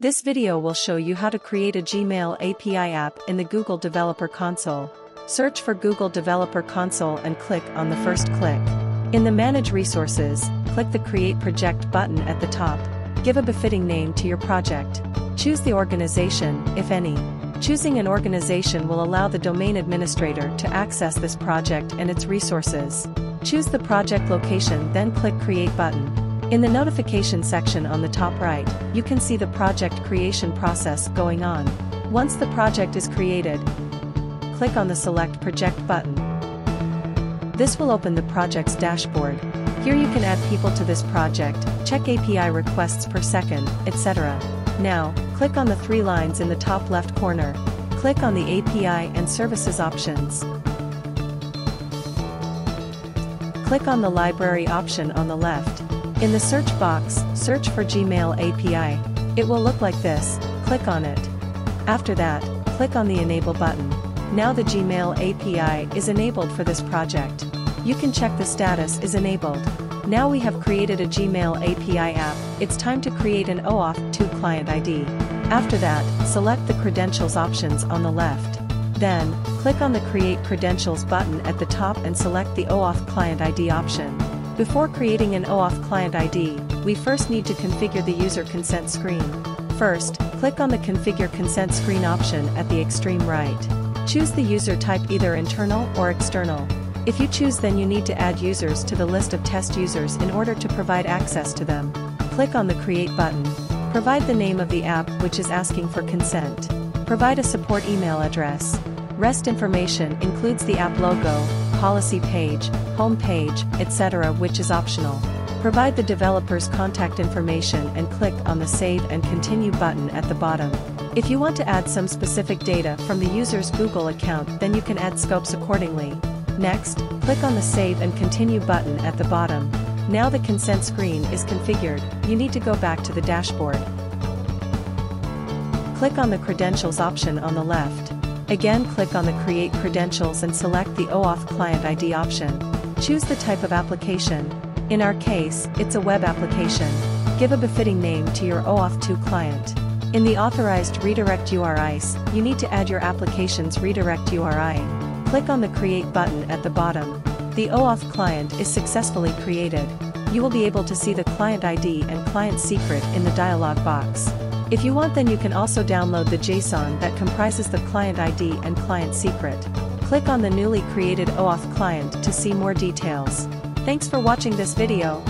This video will show you how to create a Gmail API app in the Google Developer Console. Search for Google Developer Console and click on the first click. In the Manage Resources, click the Create Project button at the top. Give a befitting name to your project. Choose the organization, if any. Choosing an organization will allow the domain administrator to access this project and its resources. Choose the project location then click Create button. In the notification section on the top right, you can see the project creation process going on. Once the project is created, click on the Select Project button. This will open the project's dashboard. Here you can add people to this project, check API requests per second, etc. Now, click on the three lines in the top left corner. Click on the API and Services options. Click on the Library option on the left. In the search box, search for Gmail API. It will look like this, click on it. After that, click on the Enable button. Now the Gmail API is enabled for this project. You can check the status is enabled. Now we have created a Gmail API app, it's time to create an OAuth 2 client ID. After that, select the credentials options on the left. Then, click on the Create Credentials button at the top and select the OAuth Client ID option. Before creating an OAuth Client ID, we first need to configure the user consent screen. First, click on the Configure Consent screen option at the extreme right. Choose the user type either internal or external. If you choose then you need to add users to the list of test users in order to provide access to them. Click on the Create button. Provide the name of the app which is asking for consent. Provide a support email address. REST information includes the app logo, policy page, home page, etc. which is optional. Provide the developer's contact information and click on the Save and Continue button at the bottom. If you want to add some specific data from the user's Google account then you can add scopes accordingly. Next, click on the Save and Continue button at the bottom. Now the consent screen is configured, you need to go back to the dashboard. Click on the Credentials option on the left. Again click on the Create Credentials and select the OAuth Client ID option. Choose the type of application. In our case, it's a web application. Give a befitting name to your OAuth 2 client. In the Authorized Redirect URIs, you need to add your application's redirect URI. Click on the Create button at the bottom. The OAuth client is successfully created. You will be able to see the client ID and client secret in the dialog box. If you want then you can also download the JSON that comprises the client ID and client secret. Click on the newly created OAuth client to see more details. Thanks for watching this video.